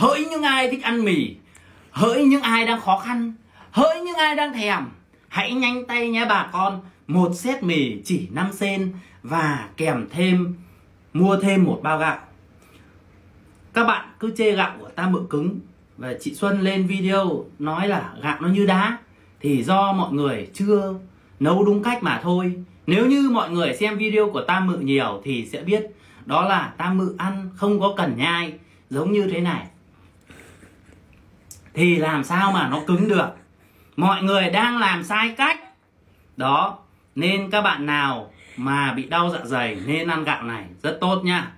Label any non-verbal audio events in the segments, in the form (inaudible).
hỡi những ai thích ăn mì. Hỡi những ai đang khó khăn. Hỡi những ai đang thèm. Hãy nhanh tay nhé bà con. Một set mì chỉ 5 sen và kèm thêm, mua thêm một bao gạo. Các bạn cứ chê gạo của ta mượn cứng. Và chị Xuân lên video nói là gạo nó như đá. Thì do mọi người chưa nấu đúng cách mà thôi. Nếu như mọi người xem video của ta Mự nhiều thì sẽ biết đó là ta Mự ăn không có cần nhai. Giống như thế này thì làm sao mà nó cứng được? Mọi người đang làm sai cách. Đó nên các bạn nào mà bị đau dạ dày nên ăn gạo này rất tốt nha.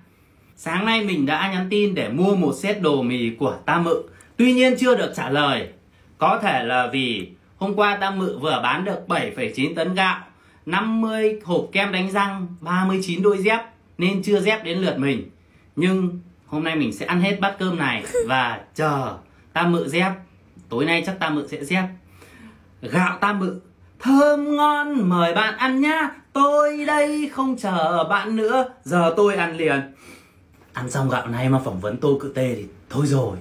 Sáng nay mình đã nhắn tin để mua một set đồ mì của Tam Mự. Tuy nhiên chưa được trả lời. Có thể là vì hôm qua Tam Mự vừa bán được 7,9 tấn gạo 50 hộp kem đánh răng 39 đôi dép nên chưa dép đến lượt mình. Nhưng hôm nay mình sẽ ăn hết bát cơm này và chờ Tam Mự dép. Tối nay chắc Tam Mự sẽ dép. Gạo Tam Mự. Thơm ngon mời bạn ăn nhá. Tôi đây không chờ bạn nữa. Giờ tôi ăn liền. Ăn xong gạo này mà phỏng vấn tôi cự tê thì thôi rồi.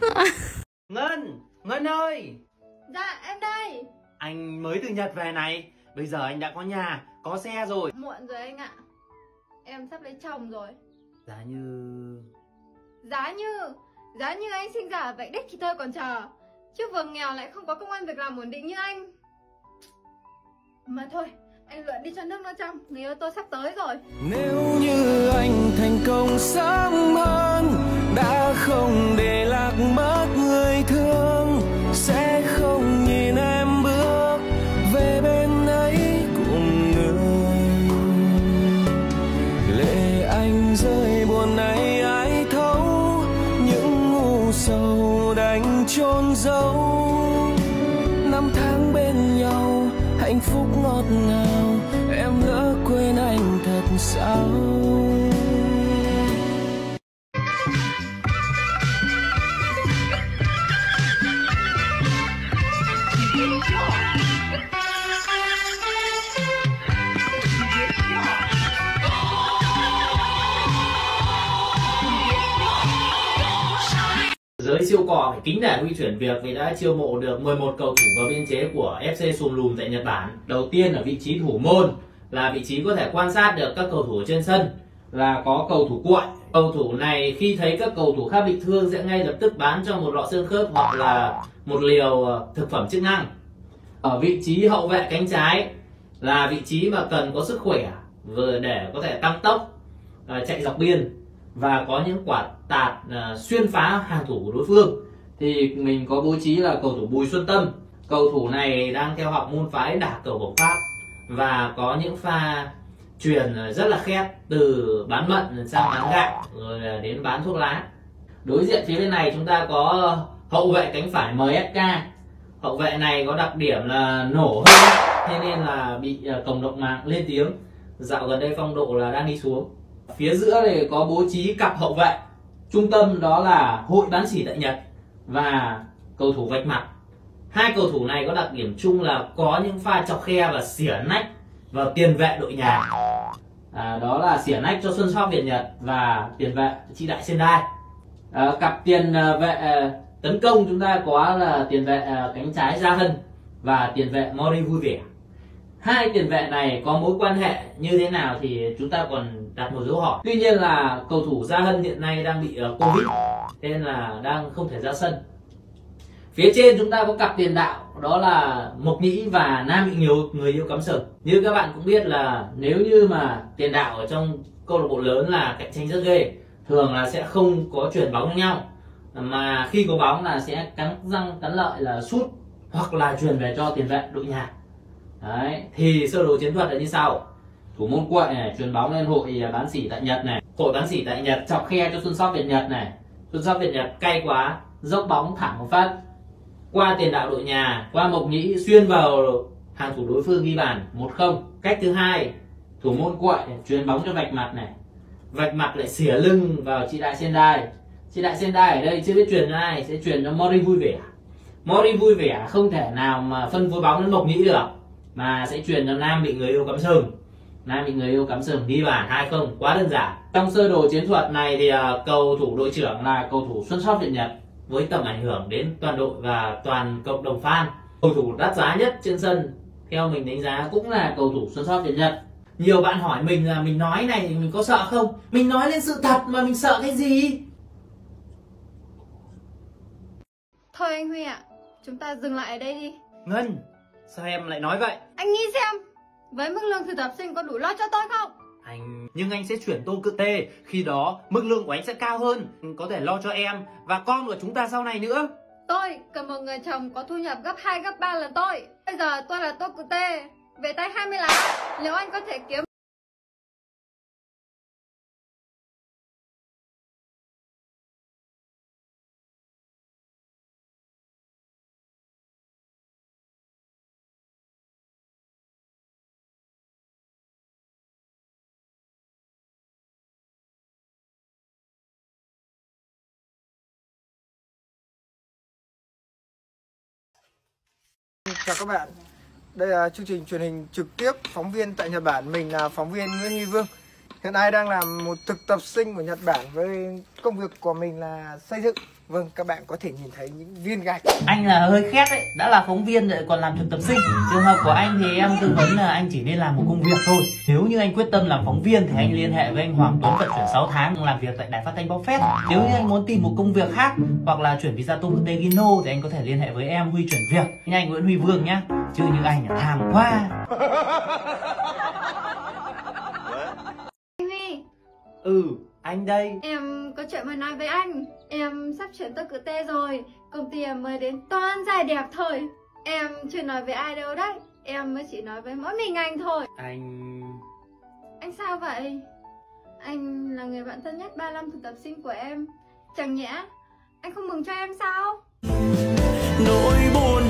(laughs) Ngân ngân ơi! Dạ em đây. Anh mới từ nhật về này. Bây giờ anh đã có nhà có xe rồi. Muộn rồi anh ạ. Em sắp lấy chồng rồi giá như Giá như Giá như anh sinh ra ở Vạch Đích thì tôi còn chờ. Chứ vừa nghèo lại không có công an việc làm ổn định như anh. Mà thôi Anh lượn đi cho nước nó trong Người yêu tôi sắp tới rồi. Nếu như anh thành công sớm hơn Đã không để lạc mất người thương Sẽ không nhìn em bước về bên ấy cùng người. Lệ anh rơi buồn này ai thấu, Những ngu sầu đành chôn dấu Năm tháng bên nhau, hạnh phúc ngọt ngào, Em lỡ quên anh thật sao? Giới siêu cò phải kính nể huy chuyển việc vì đã chiêu mộ được 11 cầu thủ vào biên chế của FC Sùm Lùm tại Nhật Bản. Đầu tiên ở vị trí thủ môn là vị trí có thể quan sát được các cầu thủ trên sân là có cầu thủ cuội. Cầu thủ này khi thấy các cầu thủ khác bị thương sẽ ngay lập tức bán cho một lọ xương khớp hoặc là một liều ờ, thực phẩm chức năng. Ở vị trí hậu vệ cánh trái là vị trí mà cần có sức khỏe vừa để có thể tăng tốc ờ, chạy dọc biên và có những quả tạt à, xuyên phá hàng thủ của đối phương. Thì mình có bố trí là cầu thủ Bùi Xuân Tâm. Cầu thủ này đang theo học môn phái đả cầu bóng pháp và có những pha truyền rất là khét từ bán mận sang bán gạo rồi đến bán thuốc lá. Đối diện phía bên này chúng ta có hậu vệ cánh phải MSK hậu vệ này có đặc điểm là nổ hơn thế nên là bị à, cộng đồng mạng lên tiếng. Dạo gần đây phong độ là đang đi xuống phía giữa này có bố trí cặp hậu vệ. Trung tâm đó là hội bán sỉ tại nhật và cầu thủ vạch mặt. Hai cầu thủ này có đặc điểm chung là có những pha chọc khe và xỉa nách vào tiền vệ đội nhà. À, đó là xỉa nách cho xuân sóc việt nhật và tiền vệ chi đại sendai à, cặp tiền à, vệ à, tấn công chúng ta có là tiền vệ à, cánh trái gia hân và tiền vệ mori vui vẻ hai tiền vệ này có mối quan hệ như thế nào thì chúng ta còn đặt một dấu hỏi. Tuy nhiên là cầu thủ gia hân hiện nay đang bị uh, covid nên là đang không thể ra sân. Phía trên chúng ta có cặp tiền đạo đó là mộc nhĩ và nam bị nhiều người yêu cắm sừng. Như các bạn cũng biết là nếu như mà tiền đạo ở trong câu lạc bộ lớn là cạnh tranh rất ghê thường là sẽ không có chuyển bóng với nhau. Mà khi có bóng là sẽ cắn răng cắn lợi là sút hoặc là truyền về cho tiền vệ đội nhà. Đấy, thì sơ đồ chiến thuật là như sau. Thủ môn quậy này truyền bóng lên hội à, bán sỉ tại nhật này. Hội bán sỉ tại nhật chọc khe cho xuân sóc việt nhật này. Xuân sóc việt nhật cay quá dốc bóng thẳng một phát. Qua tiền đạo đội nhà qua mộc nhĩ xuyên vào hàng thủ đối phương ghi bàn một không. Cách thứ hai thủ môn quậy truyền bóng cho vạch mặt này. Vạch mặt lại xỉa lưng vào chị đại sen đai chị đại sen đai ở đây chưa biết truyền cho ai sẽ truyền cho mori vui vẻ. Mori vui vẻ không thể nào mà phân phối bóng đến mộc nhĩ được mà sẽ truyền cho nam bị người yêu cắm sừng Nam bị người yêu cắm sừng ghi bàn hai không quá đơn giản. Trong sơ đồ chiến thuật này thì uh, cầu thủ đội trưởng là cầu thủ Xuân Sóc Việt Nhật với tầm ảnh hưởng đến toàn đội và toàn cộng đồng fan. Cầu thủ đắt giá nhất trên sân theo mình đánh giá cũng là cầu thủ Xuân Sóc Việt Nhật. Nhiều bạn hỏi mình là mình nói này thì mình có sợ không? Mình nói lên sự thật mà mình sợ cái gì? Thôi anh Huy ạ, chúng ta dừng lại ở đây đi. Ngân, sao em lại nói vậy? Anh nghĩ xem, với mức lương thực tập sinh có đủ lo cho tôi không? Anh, nhưng anh sẽ chuyển tô cự tê, khi đó mức lương của anh sẽ cao hơn, có thể lo cho em và con của chúng ta sau này nữa. Tôi cần một người chồng có thu nhập gấp 2 gấp 3 lần tôi. Bây giờ tôi là tô cự tê, về tay 20 lá. Nếu anh có thể kiếm Chào các bạn. Đây là chương trình truyền hình trực tiếp phóng viên tại Nhật Bản. Mình là phóng viên Nguyễn Huy Vương. Hiện nay đang làm một thực tập sinh của Nhật Bản Với công việc của mình là xây dựng. Vâng, các bạn có thể nhìn thấy những viên gạch. Anh là hơi khét đấy, đã là phóng viên rồi còn làm thực tập sinh. Trường hợp của anh thì em tư vấn là anh chỉ nên làm một công việc thôi. Nếu như anh quyết tâm làm phóng viên thì anh liên hệ với anh Hoàng Tuấn vận chuyển 6 tháng làm việc tại đài phát thanh Bóc Phét. Nếu như anh muốn tìm một công việc khác hoặc là chuyển visa Tô Tegino thì anh có thể liên hệ với em Huy chuyển việc. Như anh Nguyễn Huy Vương nhá, chứ như anh là tham quá. (laughs) Anh Huy. Ừ, anh đây. Em có chuyện muốn nói với anh Em sắp chuyển tới cử tê rồi Công ty em mới đến toàn dài đẹp thôi Em chưa nói với ai đâu đấy Em mới chỉ nói với mỗi mình anh thôi Anh... Anh sao vậy? Anh là người bạn thân nhất 35 thực tập sinh của em Chẳng nhẽ Anh không mừng cho em sao? nỗi buồn